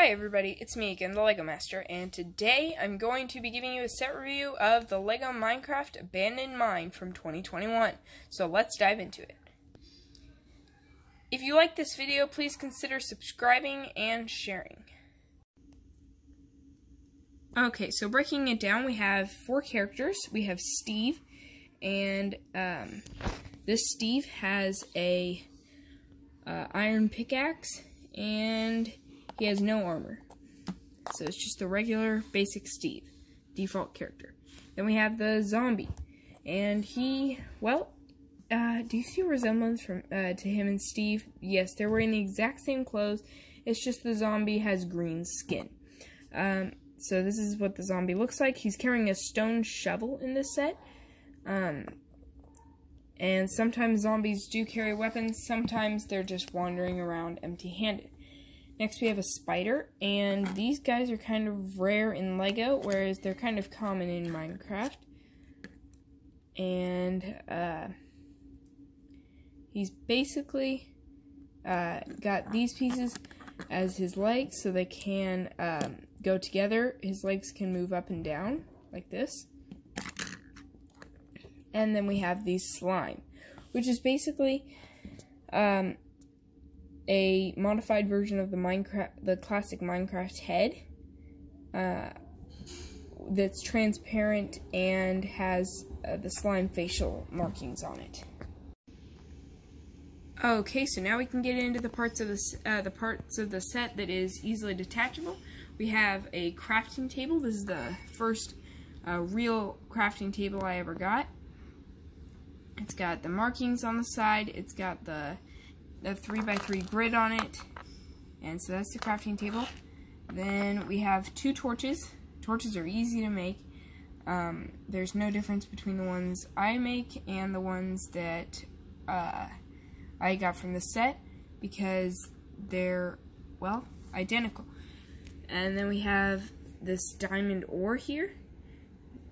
Hi everybody, it's me again, the LEGO Master, and today I'm going to be giving you a set review of the LEGO Minecraft Abandoned Mine from 2021. So let's dive into it. If you like this video, please consider subscribing and sharing. Okay, so breaking it down, we have four characters. We have Steve, and um, this Steve has a uh, iron pickaxe, and he has no armor. So it's just the regular basic Steve, default character. Then we have the zombie. And he, well, uh, do you see a resemblance from uh, to him and Steve? Yes, they're wearing the exact same clothes. It's just the zombie has green skin. Um, so this is what the zombie looks like. He's carrying a stone shovel in this set. Um, and sometimes zombies do carry weapons. Sometimes they're just wandering around empty-handed. Next we have a spider, and these guys are kind of rare in LEGO, whereas they're kind of common in Minecraft. And, uh, he's basically, uh, got these pieces as his legs, so they can, um, go together. His legs can move up and down, like this. And then we have the slime, which is basically, um, a modified version of the Minecraft, the classic Minecraft head. Uh, that's transparent and has uh, the slime facial markings on it. Okay, so now we can get into the parts of the uh, the parts of the set that is easily detachable. We have a crafting table. This is the first uh, real crafting table I ever got. It's got the markings on the side. It's got the a 3x3 grid on it. And so that's the crafting table. Then we have two torches. Torches are easy to make. Um, there's no difference between the ones I make and the ones that uh, I got from the set because they're, well, identical. And then we have this diamond ore here.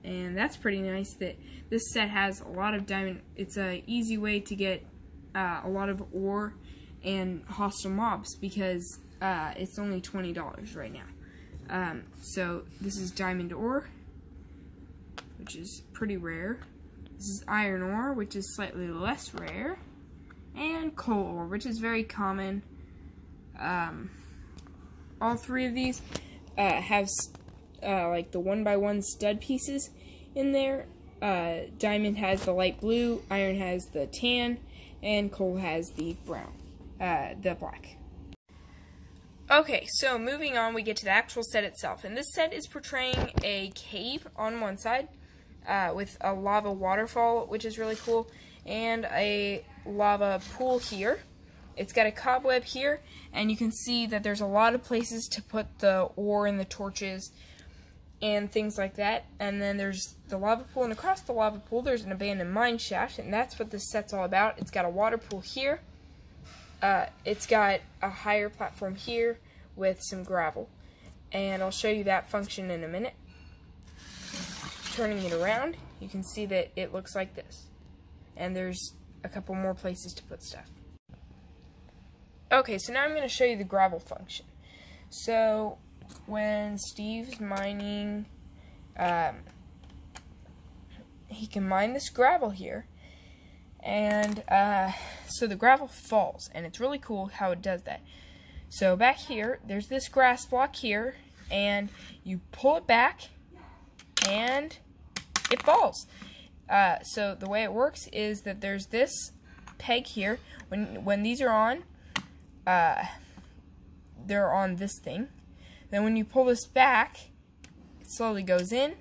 And that's pretty nice that this set has a lot of diamond. It's a easy way to get uh, a lot of ore and hostile mobs because uh, it's only $20 right now. Um, so this is diamond ore, which is pretty rare. This is iron ore, which is slightly less rare. And coal ore, which is very common. Um, all three of these uh, have uh, like the one by one stud pieces in there. Uh, diamond has the light blue, iron has the tan, and coal has the brown, uh, the black. Okay, so moving on, we get to the actual set itself. And this set is portraying a cave on one side uh, with a lava waterfall, which is really cool, and a lava pool here. It's got a cobweb here, and you can see that there's a lot of places to put the ore and the torches and things like that. And then there's the lava pool, and across the lava pool there's an abandoned mine shaft, and that's what this set's all about. It's got a water pool here. Uh, it's got a higher platform here with some gravel. And I'll show you that function in a minute. Turning it around, you can see that it looks like this. And there's a couple more places to put stuff. Okay, so now I'm going to show you the gravel function. So, when Steve's mining, um, he can mine this gravel here, and uh, so the gravel falls, and it's really cool how it does that. So back here, there's this grass block here, and you pull it back, and it falls. Uh, so the way it works is that there's this peg here. When when these are on, uh, they're on this thing. Then when you pull this back, it slowly goes in,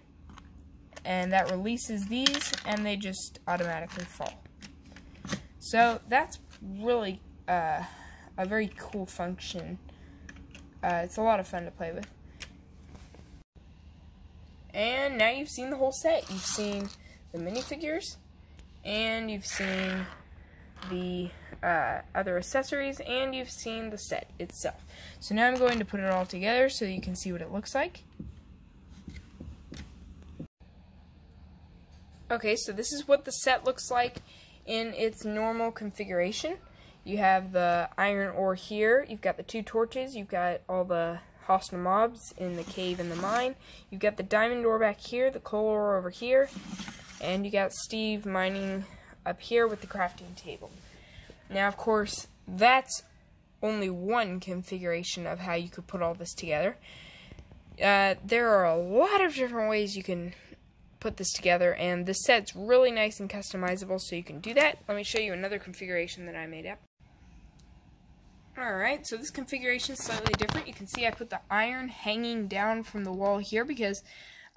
and that releases these, and they just automatically fall. So that's really uh, a very cool function. Uh, it's a lot of fun to play with. And now you've seen the whole set. You've seen the minifigures, and you've seen the uh, other accessories, and you've seen the set itself. So now I'm going to put it all together so you can see what it looks like. Okay, so this is what the set looks like in its normal configuration. You have the iron ore here, you've got the two torches, you've got all the hostile mobs in the cave and the mine. You've got the diamond ore back here, the coal ore over here, and you got Steve mining up here with the crafting table. Now, of course, that's only one configuration of how you could put all this together. Uh, there are a lot of different ways you can put this together, and this set's really nice and customizable, so you can do that. Let me show you another configuration that I made up. Alright, so this configuration is slightly different. You can see I put the iron hanging down from the wall here because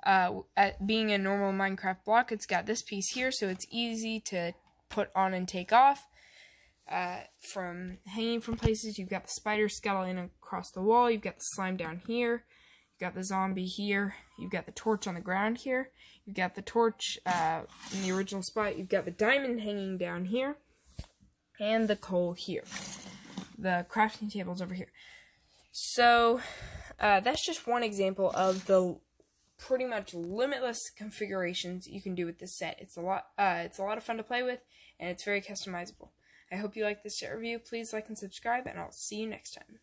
uh, being a normal Minecraft block, it's got this piece here, so it's easy to put on and take off. Uh, from hanging from places, you've got the spider scuttling across the wall, you've got the slime down here, you've got the zombie here, you've got the torch on the ground here, you've got the torch uh, in the original spot, you've got the diamond hanging down here, and the coal here. The crafting table's over here. So, uh, that's just one example of the pretty much limitless configurations you can do with this set. It's a lot uh, it's a lot of fun to play with and it's very customizable. I hope you like this set review. Please like and subscribe and I'll see you next time.